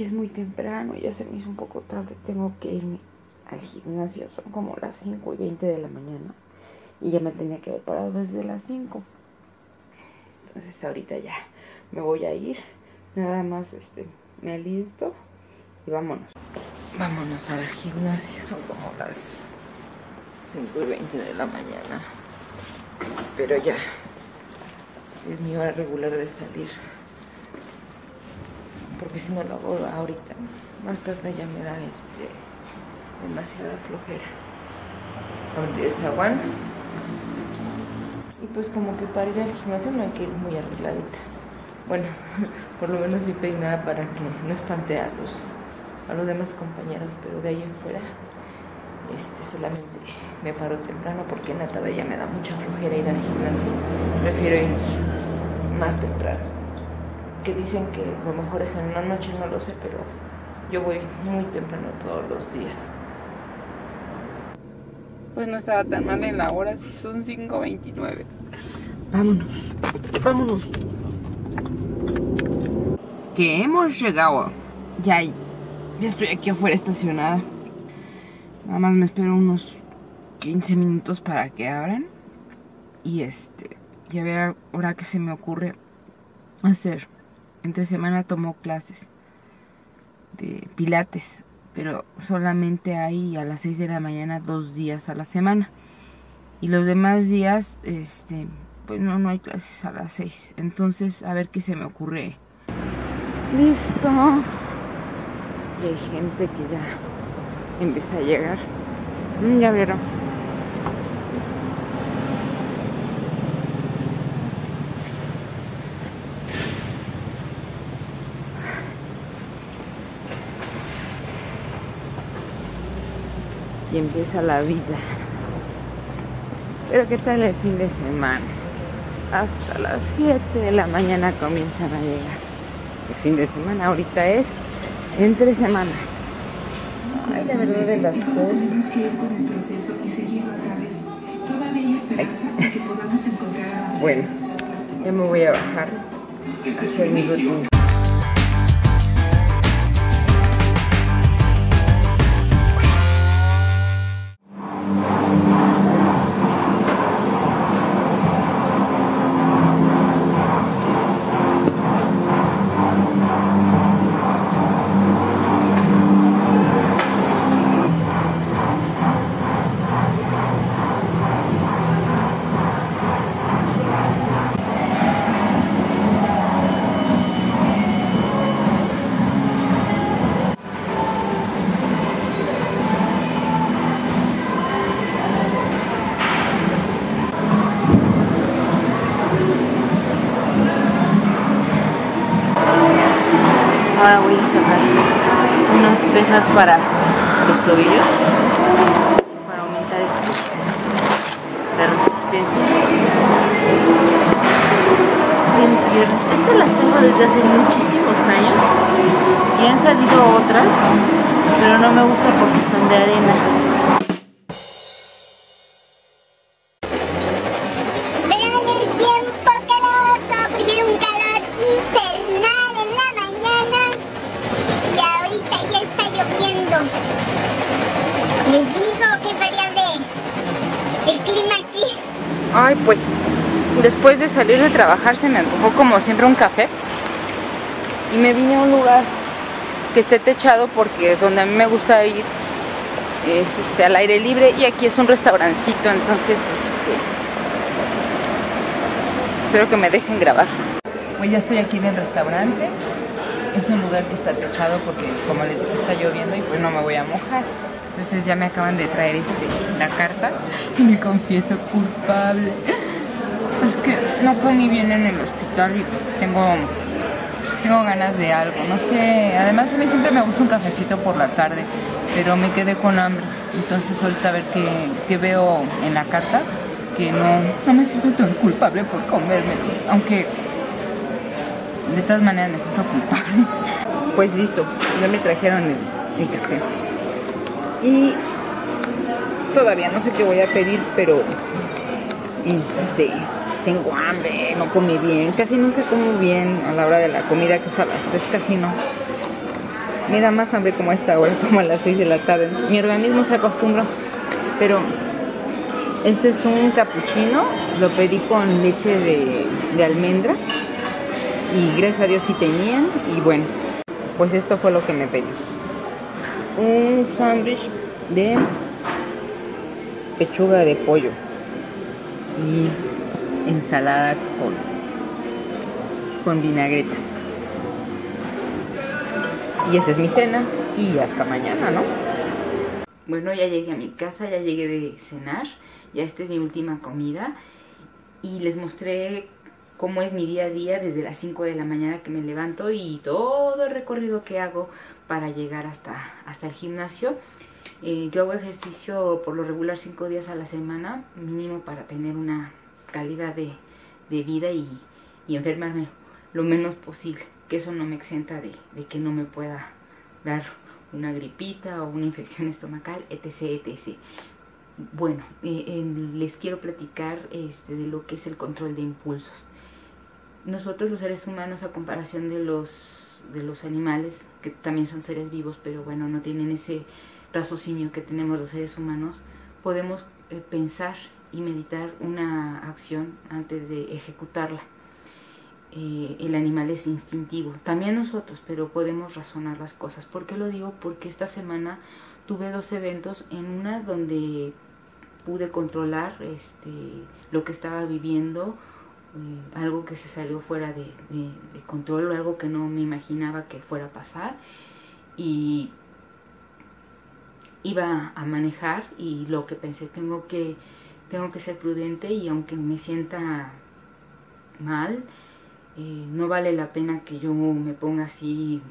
es muy temprano, ya se me hizo un poco tarde, tengo que irme al gimnasio, son como las 5 y 20 de la mañana y ya me tenía que haber parado desde las 5. Entonces ahorita ya me voy a ir, nada más este, me listo y vámonos. Vámonos al gimnasio, son como las 5 y 20 de la mañana, pero ya es mi hora regular de salir porque si no lo hago ahorita, más tarde ya me da este demasiada flojera. Abrir el zaguán. Y pues como que para ir al gimnasio no hay que ir muy arregladita. Bueno, por lo menos sí peinada para que no espante a los, a los demás compañeros, pero de ahí en fuera este, solamente me paro temprano porque en la tarde ya me da mucha flojera ir al gimnasio. Prefiero ir más temprano que dicen que lo mejor es en una noche, no lo sé, pero yo voy muy temprano todos los días. Pues no estaba tan mal en la hora, si son 5.29. Vámonos, vámonos. Que hemos llegado. Ya, ya estoy aquí afuera estacionada. Nada más me espero unos 15 minutos para que abran. Y este, y a ver ahora que se me ocurre hacer entre semana tomó clases de pilates, pero solamente hay a las 6 de la mañana dos días a la semana. Y los demás días, este, pues no, no hay clases a las 6. Entonces, a ver qué se me ocurre. Listo. Y hay gente que ya empieza a llegar. Mm, ya vieron. Y empieza la vida. Pero ¿qué tal el fin de semana? Hasta las 7 de la mañana comienzan a llegar. El fin de semana ahorita es entre semana. Ay, la verdad de las cosas. Bueno, ya me voy a bajar a hacer mi rutina. Pesas para los tobillos para aumentar esto, la resistencia de mis piernas. Estas las tengo desde hace muchísimos años y han salido otras, pero no me gusta porque son de arena. Ay, pues después de salir de trabajar se me antojó como siempre un café. Y me vine a un lugar que esté techado porque donde a mí me gusta ir es este, al aire libre y aquí es un restaurancito, entonces este, espero que me dejen grabar. Pues ya estoy aquí en el restaurante. Es un lugar que está techado porque como les dije está lloviendo y pues no me voy a mojar. Entonces ya me acaban de traer este, la carta y me confieso culpable. Es que no comí bien en el hospital y tengo, tengo ganas de algo, no sé. Además a mí siempre me gusta un cafecito por la tarde, pero me quedé con hambre. Entonces ahorita a ver qué, qué veo en la carta, que no, no me siento tan culpable por comerme, aunque de todas maneras me siento culpable. Pues listo, ya me trajeron el, el café. Y todavía no sé qué voy a pedir, pero este tengo hambre, no comí bien, casi nunca como bien a la hora de la comida que es a las 3, casi no. me da más hambre como a esta hora, como a las 6 de la tarde. Mi organismo se acostumbra, pero este es un capuchino, lo pedí con leche de, de almendra y gracias a Dios sí tenían y bueno, pues esto fue lo que me pedí. Un sándwich de pechuga de pollo y ensalada con, con vinagreta. Y esa es mi cena y hasta mañana, ¿no? Bueno, ya llegué a mi casa, ya llegué de cenar, ya esta es mi última comida y les mostré cómo es mi día a día desde las 5 de la mañana que me levanto y todo el recorrido que hago para llegar hasta, hasta el gimnasio. Eh, yo hago ejercicio por lo regular 5 días a la semana, mínimo para tener una calidad de, vida y, y enfermarme lo menos posible que eso no me exenta de, que no me pueda dar una gripita o una infección estomacal, etc. etc. Bueno, eh, les quiero platicar este, de lo que es el control de impulsos. Nosotros los seres humanos, a comparación de los, de los animales, que también son seres vivos, pero bueno, no tienen ese raciocinio que tenemos los seres humanos, podemos eh, pensar y meditar una acción antes de ejecutarla. Eh, el animal es instintivo. También nosotros, pero podemos razonar las cosas. ¿Por qué lo digo? Porque esta semana tuve dos eventos, en una donde pude controlar este, lo que estaba viviendo, eh, algo que se salió fuera de, de, control, algo que no me imaginaba que fuera a pasar. Y iba a manejar y lo que pensé, tengo que, tengo que ser prudente y aunque me sienta mal, eh, no vale la pena que yo me ponga así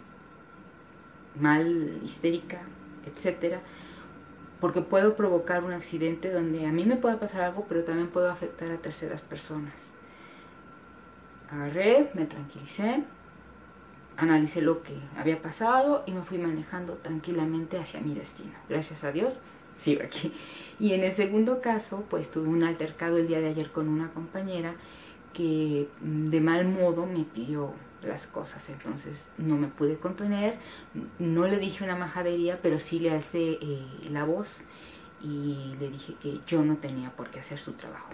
mal, histérica, etcétera, porque puedo provocar un accidente donde a mí me pueda pasar algo, pero también puedo afectar a terceras personas. Agarré, me tranquilicé, analicé lo que había pasado y me fui manejando tranquilamente hacia mi destino. Gracias a Dios, sigo aquí. Y en el segundo caso, pues tuve un altercado el día de ayer con una compañera que mm, de mal modo me pidió las cosas, entonces no me pude contener, no le dije una majadería, pero sí le alcé eh, la voz y le dije que yo no tenía por qué hacer su trabajo.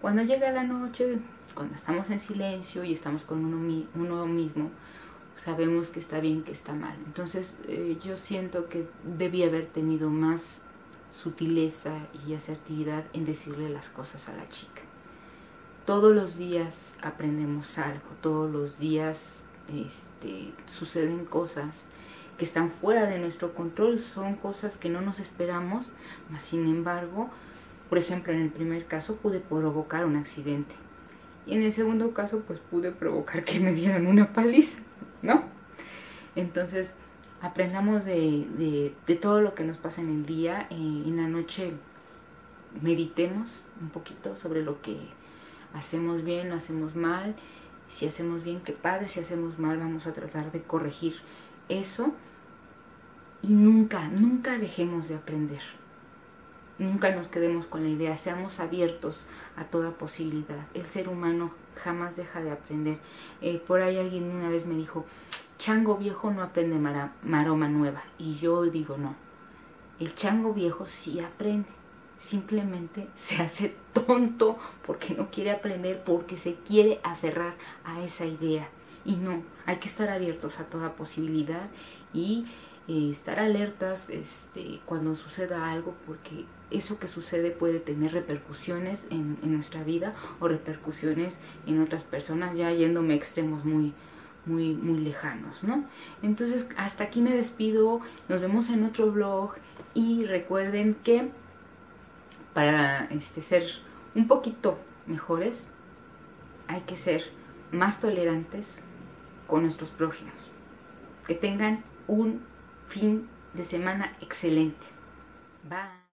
Cuando llega la noche, cuando estamos en silencio y estamos con uno, uno mismo, sabemos que está bien, que está mal. Entonces eh, yo siento que debí haber tenido más sutileza y asertividad en decirle las cosas a la chica todos los días aprendemos algo, todos los días este, suceden cosas que están fuera de nuestro control, son cosas que no nos esperamos, mas sin embargo, por ejemplo, en el primer caso pude provocar un accidente y en el segundo caso pues pude provocar que me dieran una paliza, ¿no? Entonces, aprendamos de, todo lo que nos pasa en el día, eh, en la noche meditemos un poquito sobre lo que hacemos bien, o hacemos mal. Si hacemos bien, qué padre. Si hacemos mal, vamos a tratar de corregir eso. Y nunca, nunca dejemos de aprender. Nunca nos quedemos con la idea, seamos abiertos a toda posibilidad. El ser humano jamás deja de aprender. Eh, por ahí alguien una vez me dijo, chango viejo no aprende maroma nueva. Y yo digo, no, el chango viejo sí aprende simplemente se hace tonto porque no quiere aprender, porque se quiere aferrar a esa idea. Y no, hay que estar abiertos a toda posibilidad y eh, estar alertas este, cuando suceda algo, porque eso que sucede puede tener repercusiones en, nuestra vida o repercusiones en otras personas, ya yéndome a extremos muy, muy, muy lejanos, ¿no? Entonces, hasta aquí me despido, nos vemos en otro blog y recuerden que para este, ser un poquito mejores, hay que ser más tolerantes con nuestros prójimos. Que tengan un fin de semana excelente. Bye.